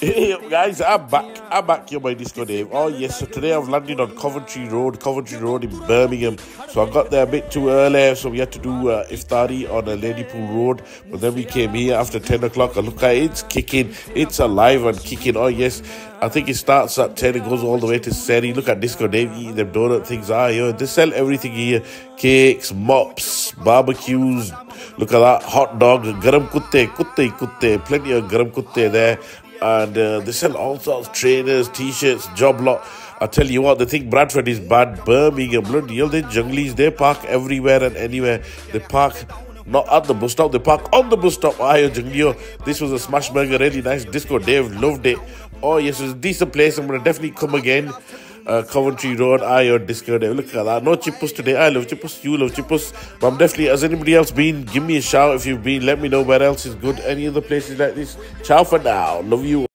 Hey guys, I'm back. I'm back here, by disco Dave. Oh yes, so today I've landed on Coventry Road, Coventry Road in Birmingham. So I got there a bit too early, so we had to do uh, iftari on a Ladypool Road. But then we came here after 10 o'clock. And look at it, it's kicking, it's alive and kicking. Oh yes, I think it starts at 10, it goes all the way to Sehri. Look at Disco Dave eating them donut things. Ah, yo, they sell everything here cakes, mops, barbecues. Look at that hot dog, garam kutte, kutte, kutte, plenty of garam kutte there and uh, they sell all sorts of trainers, t-shirts, job lot. I tell you what, they think Bradford is bad. Birmingham, bloody hell, they junglies. They park everywhere and anywhere. They park not at the bus stop, they park on the bus stop. Ayo Junglio. This was a smash burger, really nice disco. Dave loved it. Oh yes, it's a decent place. I'm gonna definitely come again. Uh, Coventry Road, Ayo Disco Dave. Look at that. No chippus today. I love chippus. You love chippus. But I'm definitely, has anybody else been? Give me a shout if you've been. Let me know where else is good. Any other places like this. Ciao for now. Love you.